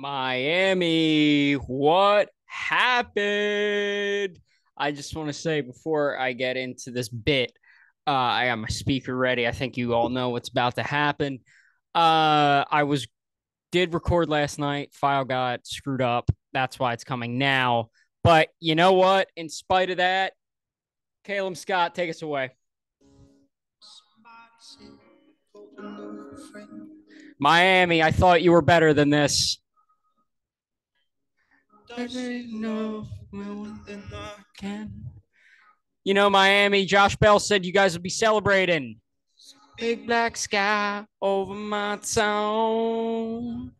Miami, what happened? I just want to say before I get into this bit, uh, I got my speaker ready. I think you all know what's about to happen. Uh, I was did record last night. File got screwed up. That's why it's coming now. But you know what? In spite of that, Calum Scott, take us away. Miami, I thought you were better than this. You know, Miami, Josh Bell said you guys would be celebrating. Big black sky over my town.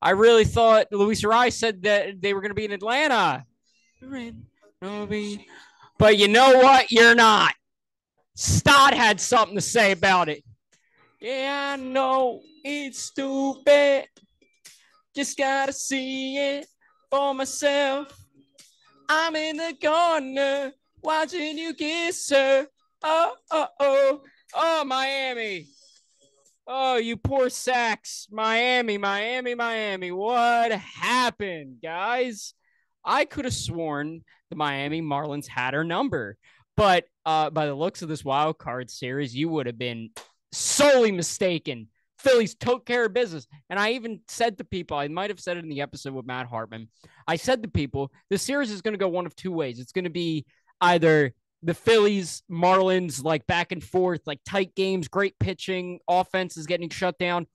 I really thought Luis Arraez said that they were going to be in Atlanta. But you know what? You're not. Stott had something to say about it. Yeah, I know it's stupid. Just gotta see it for myself. I'm in the corner watching you kiss her. Oh, oh, oh, oh, Miami. Oh, you poor sacks. Miami, Miami, Miami. What happened, guys? I could have sworn the Miami Marlins had her number. But uh, by the looks of this wild card series, you would have been solely mistaken. Phillies took care of business. And I even said to people, I might have said it in the episode with Matt Hartman. I said to people, the series is going to go one of two ways. It's going to be either the Phillies, Marlins, like back and forth, like tight games, great pitching, offense is getting shut down,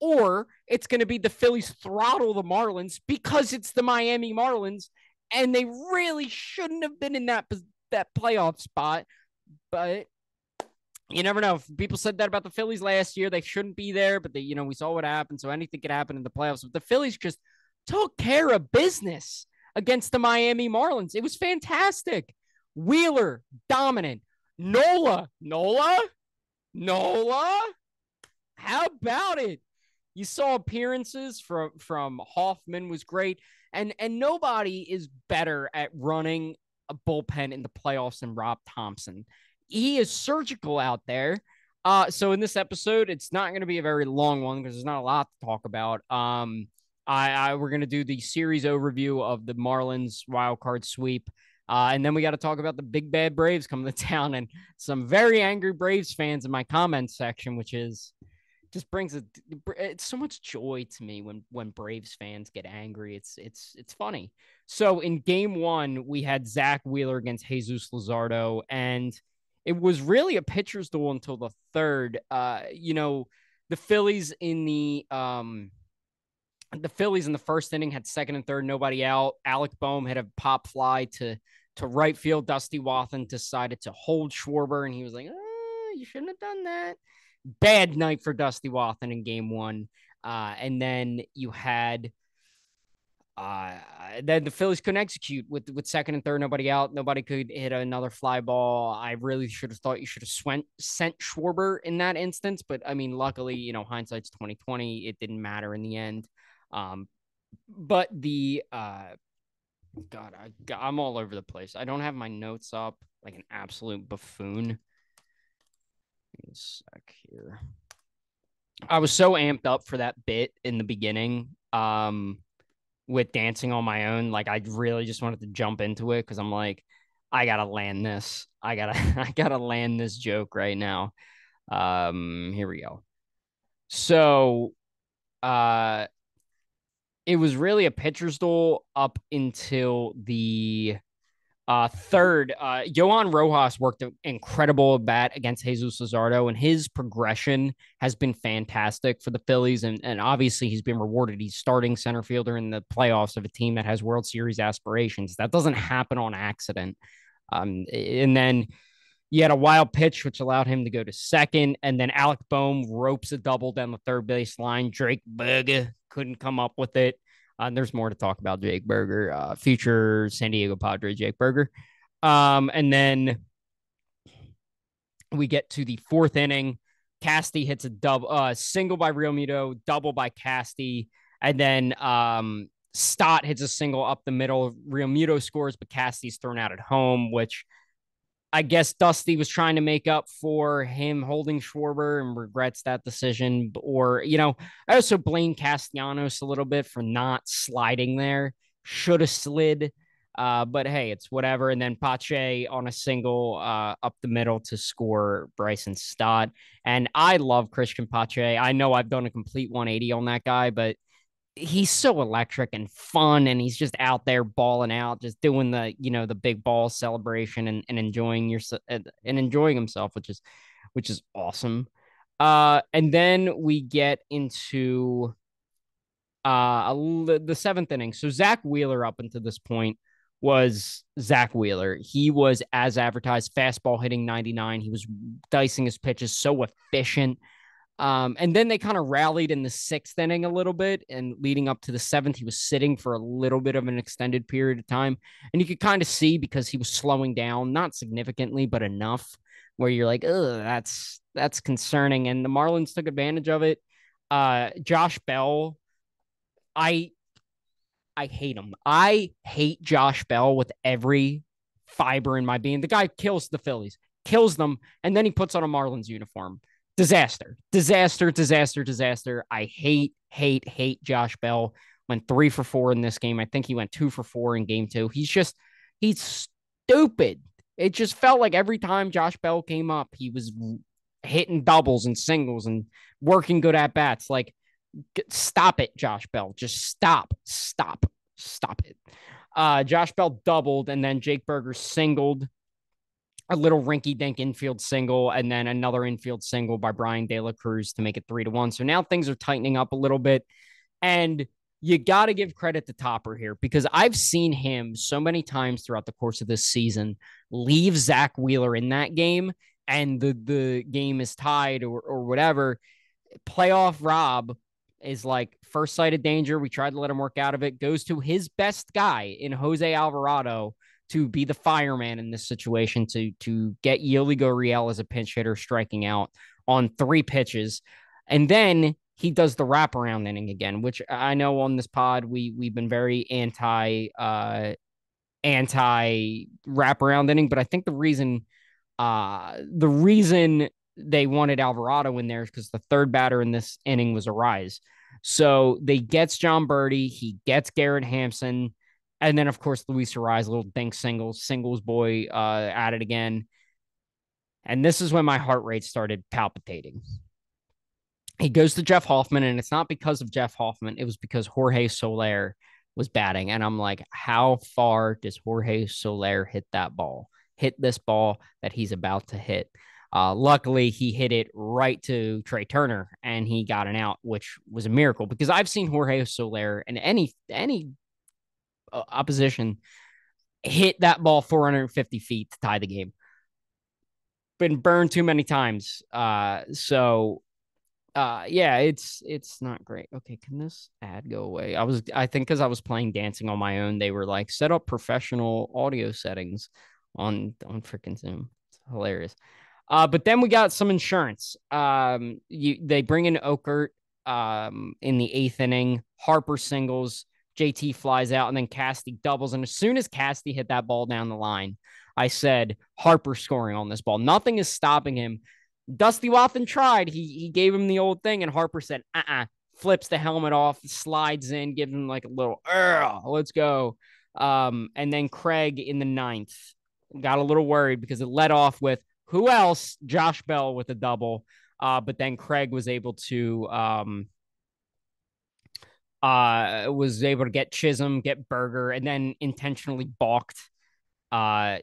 or it's going to be the Phillies throttle the Marlins because it's the Miami Marlins and they really shouldn't have been in that that playoff spot. But you never know. People said that about the Phillies last year. They shouldn't be there, but they, you know, we saw what happened. So anything could happen in the playoffs. But the Phillies just took care of business against the Miami Marlins. It was fantastic. Wheeler, dominant. Nola, Nola, Nola. How about it? You saw appearances from from Hoffman was great, and and nobody is better at running a bullpen in the playoffs than Rob Thomson. He is surgical out there. Uh, so in this episode, it's not going to be a very long one because there's not a lot to talk about. Um, I, I we're going to do the series overview of the Marlins wild card sweep. Uh, and then we got to talk about the big bad Braves coming to town and some very angry Braves fans in my comments section, which is just brings a it's so much joy to me when when Braves fans get angry. It's it's it's funny. So in game one, we had Zach Wheeler against Jesus Luzardo, and it was really a pitcher's duel until the third. Uh, you know, the Phillies in the um the Phillies in the first inning had second and third, nobody out. Alec Bohm had a pop fly to to right field. Dusty Wathan decided to hold Schwarber, and he was like, oh, "You shouldn't have done that." Bad night for Dusty Wathan in Game One, uh, and then you had. Uh, then the Phillies couldn't execute with with second and third, nobody out, nobody could hit another fly ball. I really should have thought you should have swent, sent Schwarber in that instance, but I mean, luckily, you know, hindsight's twenty twenty. It didn't matter in the end. Um, but the uh, God, I, I'm all over the place. I don't have my notes up like an absolute buffoon. sec here. I was so amped up for that bit in the beginning. Um, with dancing on my own, like I really just wanted to jump into it because I'm like, I gotta land this. I gotta, I gotta land this joke right now. Um, here we go. So, uh, it was really a pitcher's duel up until the uh, third. Uh, Johan Rojas worked an incredible bat against Jesus Luzardo, and his progression has been fantastic for the Phillies. And, and obviously, he's been rewarded. He's starting center fielder in the playoffs of a team that has World Series aspirations. That doesn't happen on accident. Um, and then you had a wild pitch, which allowed him to go to second. And then Alec Bohm ropes a double down the third base line. Jake Burger couldn't come up with it. Uh, there's more to talk about Jake Burger, uh, future San Diego Padre Jake Burger. Um, and then we get to the fourth inning. Casty hits a double, uh, single by Realmuto, double by Casty, and then um, Stott hits a single up the middle. Realmuto scores, but Casty's thrown out at home, which I guess Dusty was trying to make up for him holding Schwarber and regrets that decision. Or, you know, I also blame Castellanos a little bit for not sliding there. Should have slid. Uh, but hey, it's whatever. And then Pache on a single uh, up the middle to score Bryson Stott. And I love Cristian Pache. I know I've done a complete 180 on that guy, but he's so electric and fun and he's just out there balling out just doing the you know the big ball celebration and, and enjoying your and enjoying himself which is which is awesome. Uh and then we get into uh the seventh inning. So zach wheeler up until this point was zach wheeler. He was as advertised fastball hitting 99 he was dicing his pitches so efficient um, and then they kind of rallied in the sixth inning a little bit, and leading up to the seventh, he was sitting for a little bit of an extended period of time. And you could kind of see because he was slowing down, not significantly, but enough where you're like, oh, that's that's concerning. And the Marlins took advantage of it. Uh, Josh Bell, I I hate him. I hate Josh Bell with every fiber in my being. The guy kills the Phillies, kills them, and then he puts on a Marlins uniform disaster, disaster, disaster, disaster. I hate, hate, hate Josh Bell. Went three for four in this game. I think he went two for four in game two. He's just, he's stupid. It just felt like every time Josh Bell came up, he was hitting doubles and singles and working good at bats. Like, stop it, Josh Bell. Just stop, stop, stop it. Uh, Josh Bell doubled, and then Jake Burger singled a little rinky dink infield single and then another infield single by Bryan De La Cruz to make it three to one. So now things are tightening up a little bit. And you got to give credit to Topper here because I've seen him so many times throughout the course of this season leave Zach Wheeler in that game and the, the game is tied or, or whatever. Playoff Rob is like first sight of danger. We tried to let him work out of it, goes to his best guy in Jose Alvarado to be the fireman in this situation to to get Yuli Gurriel as a pinch hitter striking out on three pitches. And then he does the wraparound inning again, which I know on this pod we we've been very anti uh anti wraparound inning, but I think the reason uh the reason they wanted Alvarado in there is because the third batter in this inning was Arraez. So they gets Jon Berti, he gets Garrett Hampson, and then, of course, Luis Arraez, little dink singles, singles boy uh, at it again. And this is when my heart rate started palpitating. He goes to Jeff Hoffman, and it's not because of Jeff Hoffman. It was because Jorge Soler was batting. And I'm like, how far does Jorge Soler hit that ball? Hit this ball that he's about to hit. Uh, luckily, he hit it right to Trey Turner, and he got an out, which was a miracle because I've seen Jorge Soler and any any opposition hit that ball 450 feet to tie the game. Been burned too many times. Uh, so uh yeah it's it's not great. Okay can this ad go away? I was i think because i was playing dancing on my own they were like set up professional audio settings on on freaking zoom. It's hilarious. Uh but then we got some insurance. Um you they bring in okert um in the eighth inning. Harper singles JT flies out and then Casty doubles. And as soon as Casty hit that ball down the line, I said Harper scoring on this ball. Nothing is stopping him. Dusty Wathan tried. He he gave him the old thing, and Harper said, uh uh-uh. uh flips the helmet off, slides in, gives him like a little, let's go. Um, and then Craig in the ninth got a little worried because it led off with who else? Josh Bell with a double. Uh, but then Craig was able to um, uh, was able to get Chisholm, get Burger, and then intentionally balked uh,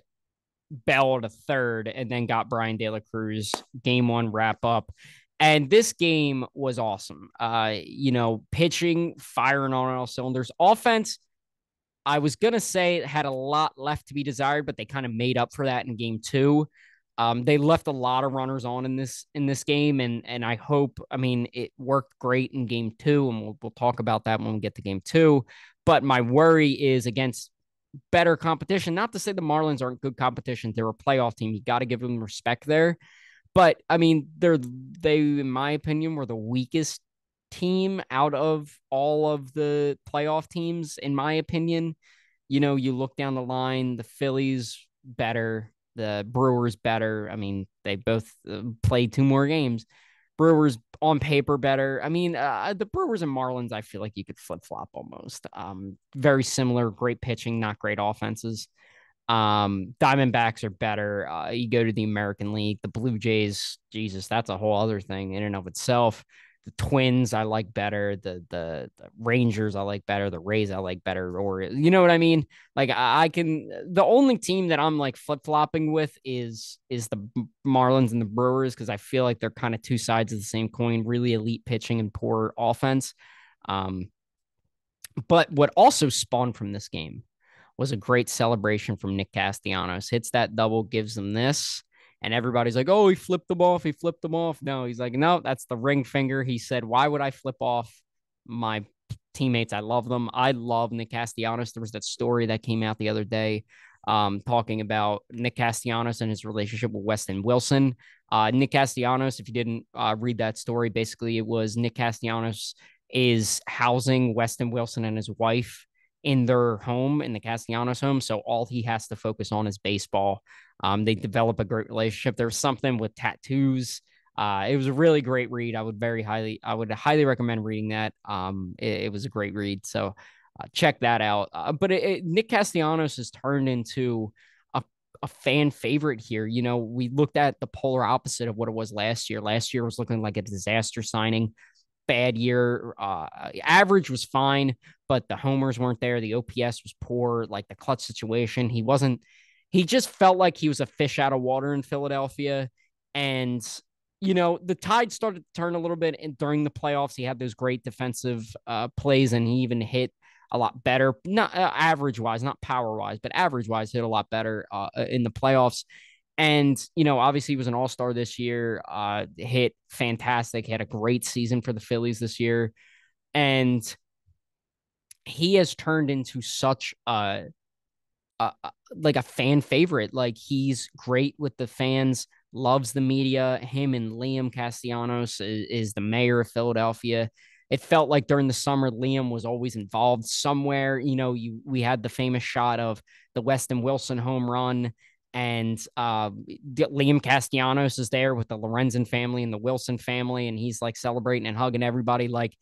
Bell to third, and then got Bryan De La Cruz game one wrap up. And this game was awesome. Uh, you know, pitching, firing on all cylinders. Offense, I was gonna say it had a lot left to be desired, but they kind of made up for that in game two. Um, they left a lot of runners on in this in this game, and and I hope. I mean, it worked great in game two, and we'll we'll talk about that when we get to game two. But my worry is against better competition. Not to say the Marlins aren't good competition; they're a playoff team. You got to give them respect there. But I mean, they're they, in my opinion, were the weakest team out of all of the playoff teams, in my opinion. You know, you look down the line, the Phillies better, the Brewers better. I mean, they both uh, played two more games. Brewers on paper better. I mean, uh, the Brewers and Marlins, I feel like you could flip flop almost. Um, very similar, great pitching, not great offenses. Um, Diamondbacks are better. Uh, you go to the American League, the Blue Jays, Jesus, that's a whole other thing in and of itself. The Twins I like better. The, the the Rangers I like better. The Rays I like better. Or you know what I mean? Like I, I can. The only team that I'm like flip flopping with is is the Marlins and the Brewers because I feel like they're kind of two sides of the same coin. Really elite pitching and poor offense. Um, but what also spawned from this game was a great celebration from Nick Castellanos. Hits that double, gives them this. And everybody's like, oh, he flipped them off. He flipped them off. No, he's like, no, that's the ring finger. He said, why would I flip off my teammates? I love them. I love Nick Castellanos. There was that story that came out the other day um, talking about Nick Castellanos and his relationship with Weston Wilson. Uh, Nick Castellanos, if you didn't uh, read that story, basically it was Nick Castellanos is housing Weston Wilson and his wife in their home, in the Castellanos home. So all he has to focus on is baseball. Um, they develop a great relationship. There's something with tattoos. Uh, it was a really great read. I would very highly, I would highly recommend reading that. Um, it, it was a great read. So uh, check that out. Uh, but it, it, Nick Castellanos has turned into a, a fan favorite here. You know, we looked at the polar opposite of what it was last year. Last year was looking like a disaster signing bad year. Uh, average was fine, but the homers weren't there. The OPS was poor. Like the clutch situation, he wasn't. He just felt like he was a fish out of water in Philadelphia, and you know the tide started to turn a little bit And during the playoffs. He had those great defensive uh, plays, and he even hit a lot better. Not uh, average wise, not power wise, but average wise, hit a lot better uh, in the playoffs. And, you know, obviously he was an all star this year, uh, hit fantastic, he had a great season for the Phillies this year. And he has turned into such a, a, like a fan favorite. Like he's great with the fans, loves the media. Him and Liam Castellanos is, is the mayor of Philadelphia it felt like during the summer Liam was always involved somewhere. You know, you we had the famous shot of the Weston Wilson home run and uh, Liam Castellanos is there with the Lorenzen family and the Wilson family, and he's like celebrating and hugging everybody. Like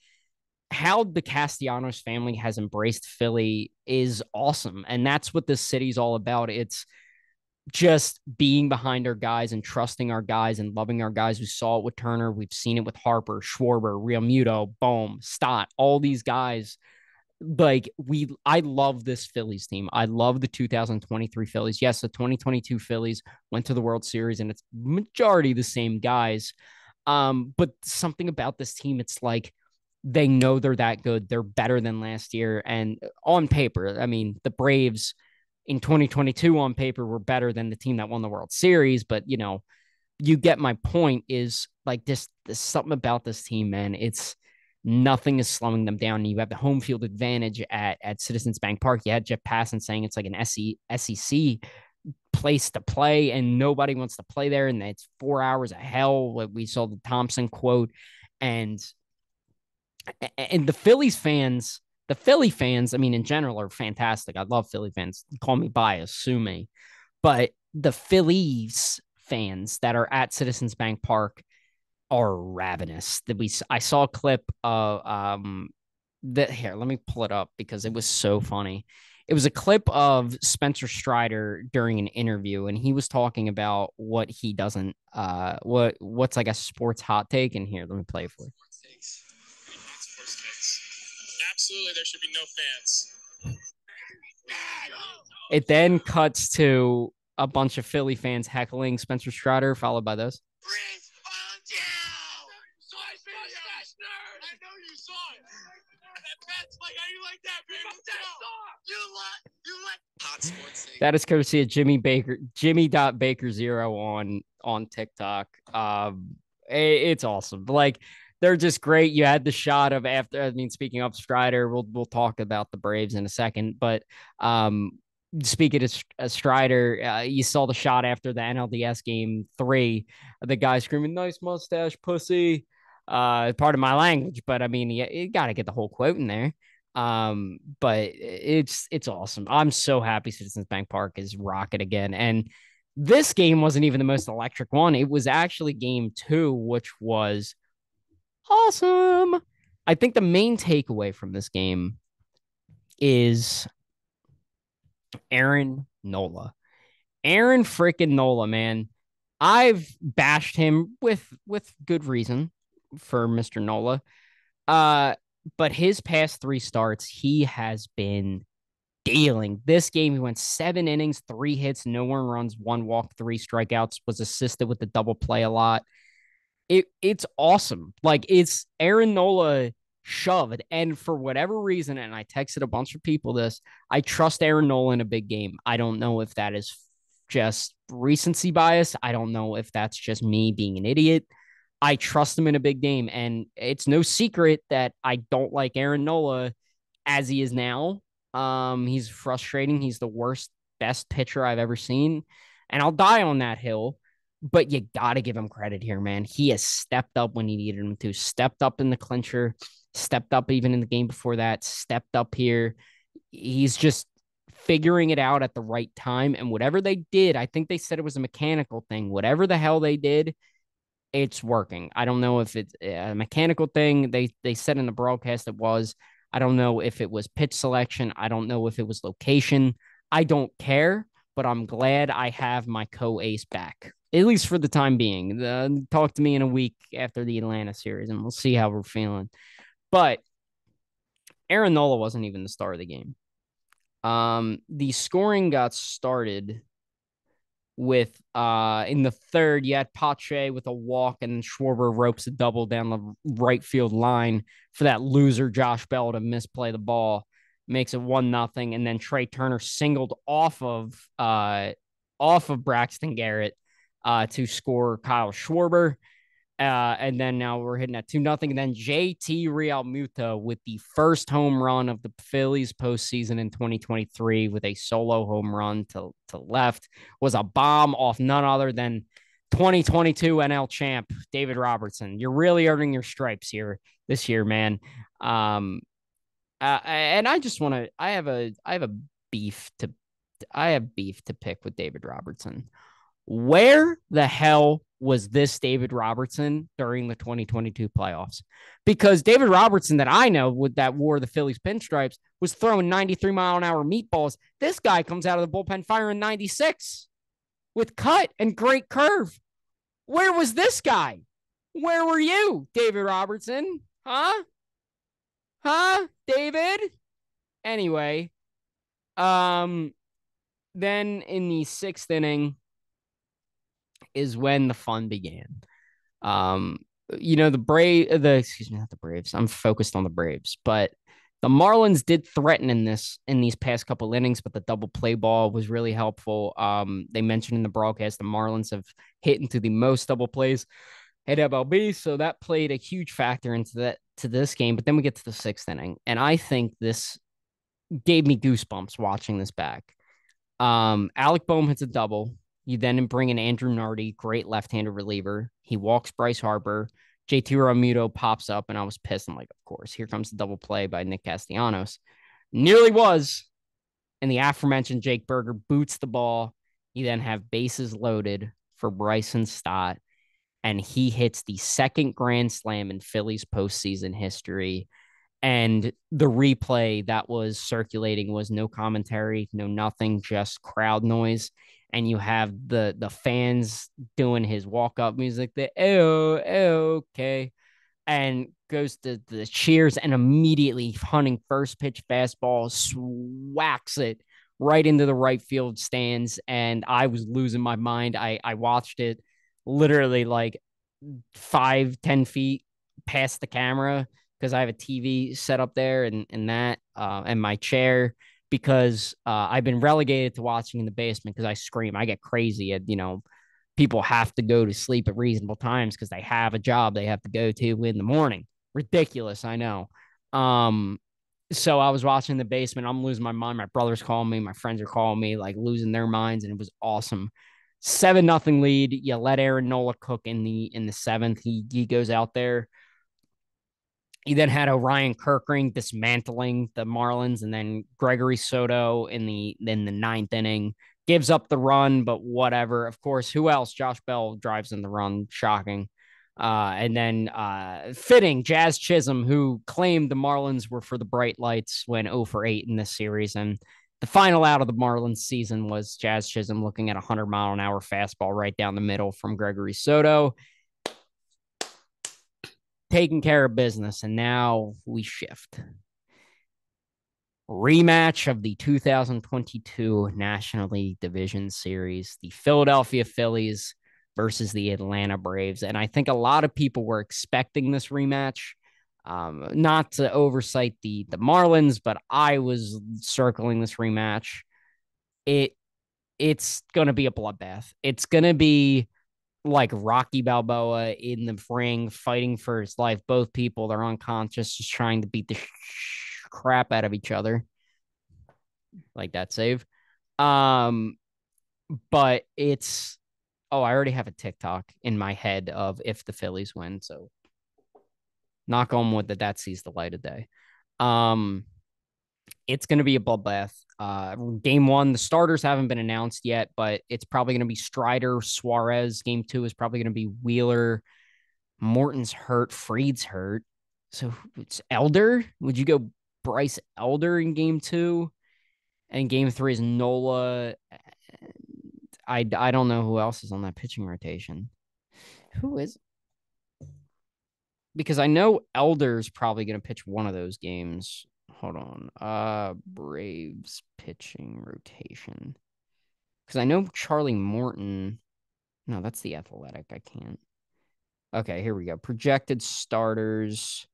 how the Castellanos family has embraced Philly is awesome, and that's what this city's all about. It's just being behind our guys and trusting our guys and loving our guys. We saw it with Turner. We've seen it with Harper, Schwarber, Realmuto, Bohm, Stott, all these guys like we I love this Phillies team. I love the 2023 Phillies. Yes, the 2022 Phillies went to the World Series and it's majority the same guys. Um, but something about this team, it's like they know they're that good. They're better than last year. And on paper, I mean, the Braves in 2022 on paper were better than the team that won the World Series. But you know, you get my point is like this, there's something about this team, man. It's Nothing is slowing them down. And You have the home field advantage at, at Citizens Bank Park. You had Jeff Passan saying it's like an SEC place to play, and nobody wants to play there. And it's four hours of hell. We saw the Thomson quote, and and the Phillies fans, the Philly fans, I mean, in general, are fantastic. I love Philly fans. Call me biased, sue me, but the Phillies fans that are at Citizens Bank Park are ravenous. That we I saw a clip of um that here, let me pull it up because it was so funny. It was a clip of Spencer Strider during an interview, and he was talking about what he doesn't uh what what's like a sports hot take. And here, let me play it for you. Absolutely, there should be no fans. It then cuts to a bunch of Philly fans heckling Spencer Strider, followed by this. That is courtesy of Jimmy Baker, Jimmy dot Baker zero on on TikTok. Um, it's awesome. Like they're just great. You had the shot of after. I mean, speaking of Strider, we'll we'll talk about the Braves in a second. But um, speaking of uh, Strider, uh, you saw the shot after the NLDS game three. The guy screaming, "Nice mustache, pussy." Uh, part of my language, but I mean, you, you got to get the whole quote in there. Um, but it's it's awesome. I'm so happy Citizens Bank Park is rocket again. And This game wasn't even the most electric one. It was actually game two, which was awesome. I think the main takeaway from this game is Aaron Nola. Aaron freaking Nola, man. I've bashed him with with good reason for Mr. Nola. Uh, but his past three starts, he has been dealing. This game, he went seven innings, three hits, no earned runs, one walk, three strikeouts, was assisted with the double play a lot. It it's awesome. Like it's Aaron Nola shoved. And for whatever reason, and I texted a bunch of people this, I trust Aaron Nola in a big game. I don't know if that is just recency bias. I don't know if that's just me being an idiot. I trust him in a big game. And it's no secret that I don't like Aaron Nola as he is now. Um, he's frustrating. He's the worst, best pitcher I've ever seen. And I'll die on that hill. But you got to give him credit here, man. He has stepped up when he needed him to, stepped up in the clincher, stepped up even in the game before that, stepped up here. He's just figuring it out at the right time. And whatever they did, I think they said it was a mechanical thing. Whatever the hell they did, it's working. I don't know if it's a mechanical thing. They they said in the broadcast it was. I don't know if it was pitch selection. I don't know if it was location. I don't care, but I'm glad I have my co ace back, at least for the time being. Talk to me in a week after the Atlanta series, and we'll see how we're feeling. But Aaron Nola wasn't even the star of the game. Um, the scoring got started with uh in the third, you had Pache with a walk and Schwarber ropes a double down the right field line for that loser Josh Bell to misplay the ball, makes it one nothing, and then Trey Turner singled off of uh off of Braxton Garrett uh to score Kyle Schwarber. Uh, and then now we're hitting at 2 nothing. And then JT Realmuto with the first home run of the Phillies postseason in 2023 with a solo home run to, to left was a bomb off none other than 2022 NL champ David Robertson. You're really earning your stripes here this year, man. Um, uh, and I just want to. I have a. I have a beef to. I have beef to pick with David Robertson. Where the hell was this David Robertson during the 2022 playoffs? Because David Robertson, that I know with that wore the Phillies pinstripes, was throwing 93 mile an hour meatballs. This guy comes out of the bullpen firing 96 with cut and great curve. Where was this guy? Where were you, David Robertson? Huh? Huh, David? Anyway, um, then in the sixth inning, is when the fun began. Um, you know, the Brave, the excuse me, not the Braves. I'm focused on the Braves, but the Marlins did threaten in this in these past couple innings, but the double play ball was really helpful. Um, they mentioned in the broadcast the Marlins have hit into the most double plays at MLB, so that played a huge factor into that to this game. But then we get to the sixth inning, and I think this gave me goosebumps watching this back. Um, Alec Bohm hits a double. You then bring in Andrew Nardi, great left-handed reliever. He walks Bryce Harper. JT Realmuto pops up, and I was pissed. I'm like, of course, here comes the double play by Nick Castellanos. Nearly was. And the aforementioned Jake Burger boots the ball. You then have bases loaded for Bryson Stott, and he hits the second grand slam in Phillies postseason history. And the replay that was circulating was no commentary, no nothing, just crowd noise and you have the the fans doing his walk up music, the oh, okay, and goes to the cheers and immediately hunting first pitch fastball, swacks it right into the right field stands. And I was losing my mind. I, I watched it literally like five, ten feet past the camera because I have a TV set up there and, and that uh, and my chair because uh, I've been relegated to watching in the basement because I scream. I get crazy at, you know, people have to go to sleep at reasonable times because they have a job they have to go to in the morning. Ridiculous, I know. Um, so I was watching in the basement. I'm losing my mind. My brother's calling me. My friends are calling me, like losing their minds, and it was awesome. Seven nothing lead. You let Aaron Nola cook in the in the seventh. He he goes out there you then had Orion Kerkering dismantling the Marlins, and then Gregory Soto in the in the ninth inning gives up the run, but whatever. Of course, who else? Josh Bell drives in the run. Shocking. Uh, and then uh, fitting Jazz Chisholm, who claimed the Marlins were for the bright lights, went 0 for 8 in this series. And the final out of the Marlins season was Jazz Chisholm looking at a 100 mile an hour fastball right down the middle from Gregory Soto. Taking care of business. And now we shift. Rematch of the 2022 National League Division Series. The Philadelphia Phillies versus the Atlanta Braves. And I think a lot of people were expecting this rematch. Um, not to oversight the the Marlins, but I was circling this rematch. It it's gonna be a bloodbath. It's gonna be like Rocky Balboa in the ring fighting for his life. Both people they're unconscious, just trying to beat the sh- crap out of each other. Like that save. Um, but it's oh, I already have a TikTok in my head of if the Phillies win. So knock on wood that that sees the light of day. Um, it's going to be a bloodbath. Uh, game one, the starters haven't been announced yet, but it's probably going to be Strider, Suarez. Game two is probably going to be Wheeler. Morton's hurt, Fried's hurt. So it's Elder. Would you go Bryce Elder in game two? And game three is Nola. I, I don't know who else is on that pitching rotation. Who is because I know Elder's probably going to pitch one of those games. Hold on. Uh Braves pitching rotation. Cuz I know Charlie Morton. No, that's the Athletic. I can't. Okay, here we go. Projected starters.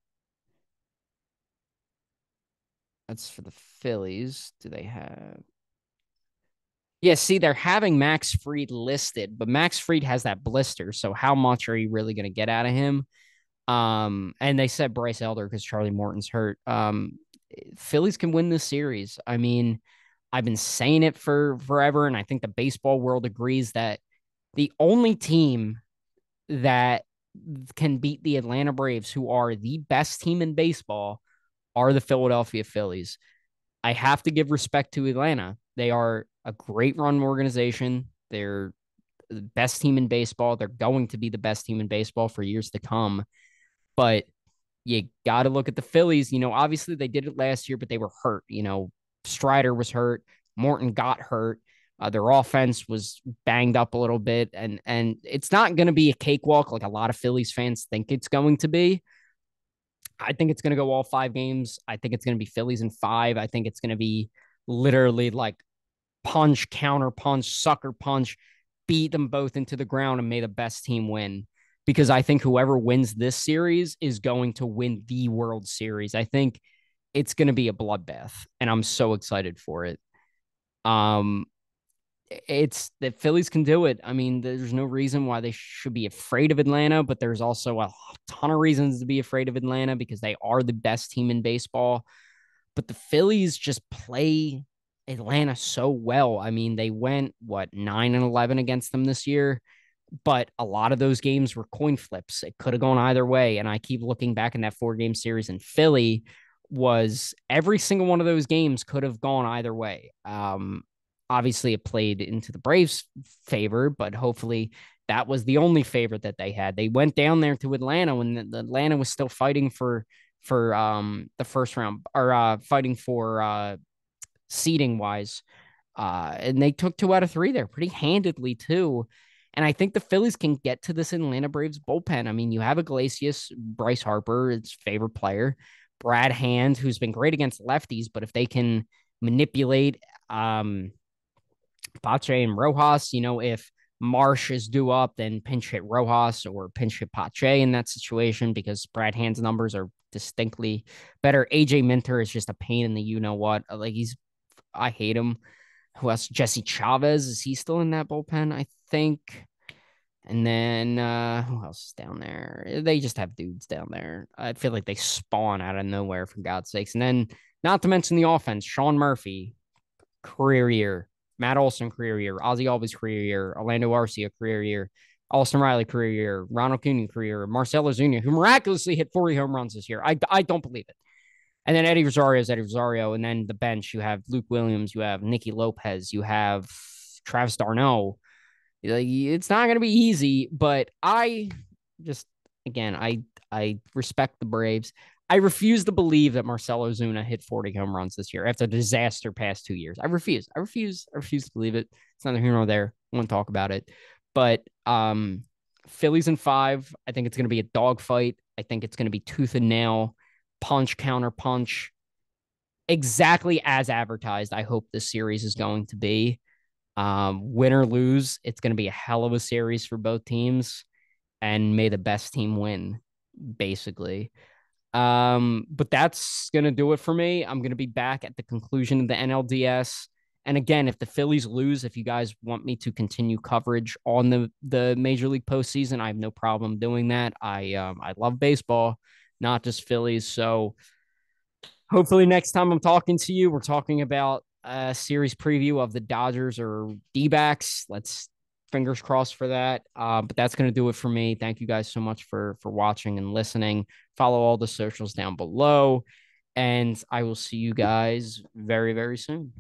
That's for the Phillies. Do they have Yeah, see, they're having Max Fried listed, but Max Fried has that blister. So how much are you really going to get out of him? Um, and they said Bryce Elder because Charlie Morton's hurt. Um, Phillies can win this series. I mean, I've been saying it for forever, and I think the baseball world agrees that the only team that can beat the Atlanta Braves, who are the best team in baseball, are the Philadelphia Phillies. I have to give respect to Atlanta. They are a great run organization. They're the best team in baseball. They're going to be the best team in baseball for years to come. But you got to look at the Phillies. You know, obviously they did it last year, but they were hurt. You know, Strider was hurt, Morton got hurt. Uh, their offense was banged up a little bit, and and it's not going to be a cakewalk like a lot of Phillies fans think it's going to be. I think it's going to go all five games. I think it's going to be Phillies in five. I think it's going to be literally like punch, counter punch, sucker punch, beat them both into the ground, and may the best team win because I think whoever wins this series is going to win the World Series. I think it's going to be a bloodbath, and I'm so excited for it. Um, it's the Phillies can do it. I mean, there's no reason why they should be afraid of Atlanta, but there's also a ton of reasons to be afraid of Atlanta because they are the best team in baseball. But the Phillies just play Atlanta so well. I mean, they went what nine and eleven against them this year but a lot of those games were coin flips. It could have gone either way. And I keep looking back in that four game series in Philly was every single one of those games could have gone either way. Um, obviously it played into the Braves favor, but hopefully that was the only favor that they had. They went down there to Atlanta when Atlanta was still fighting for, for, um, the first round or, uh, fighting for, uh, seating wise. Uh, and they took two out of three there pretty handedly too. And I think the Phillies can get to this Atlanta Braves bullpen. I mean, you have Iglesias, Bryce Harper, its favorite player, Brad Hand, who's been great against lefties, but if they can manipulate um Pache and Rojas, you know, if Marsh is due up, then pinch hit Rojas or pinch hit Pache in that situation because Brad Hand's numbers are distinctly better. AJ Minter is just a pain in the you know what. Like he's I hate him. Who else? Jesse Chavez is he still in that bullpen? I think. And then uh who else is down there? They just have dudes down there. I feel like they spawn out of nowhere for God's sakes. And then not to mention the offense, Sean Murphy, career year, Matt Olson career year, Ozzie Albies career year, Orlando Arcia career year, Austin Riley career year, Ronald Acuna career year, Marcell Ozuna, who miraculously hit 40 home runs this year. I, I don't believe it. And then Eddie Rosario is Eddie Rosario. And then the bench, you have Luke Williams, you have Nicky Lopez, you have Travis d'Arnaud. Like, it's not going to be easy, but I just again, I I respect the Braves. I refuse to believe that Marcell Ozuna hit 40 home runs this year after disaster past two years. I refuse. I refuse. I refuse to believe it. It's neither here nor there. I won't talk about it. But um, Phillies in five. I think it's going to be a dogfight. I think it's going to be tooth and nail, punch, counter punch. Exactly as advertised, I hope this series is going to be. Um, win or lose, it's going to be a hell of a series for both teams. And may the best team win, basically. Um, but that's going to do it for me. I'm going to be back at the conclusion of the NLDS. And again, if the Phillies lose, if you guys want me to continue coverage on the the Major League postseason, I have no problem doing that. I um, I love baseball, not just Phillies. So hopefully next time I'm talking to you, we're talking about a series preview of the Dodgers or D backs. Let's fingers crossed for that. Uh, but that's going to do it for me. Thank you guys so much for for watching and listening. Follow all the socials down below, and I will see you guys very very soon.